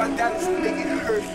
my dollars and make it hurt.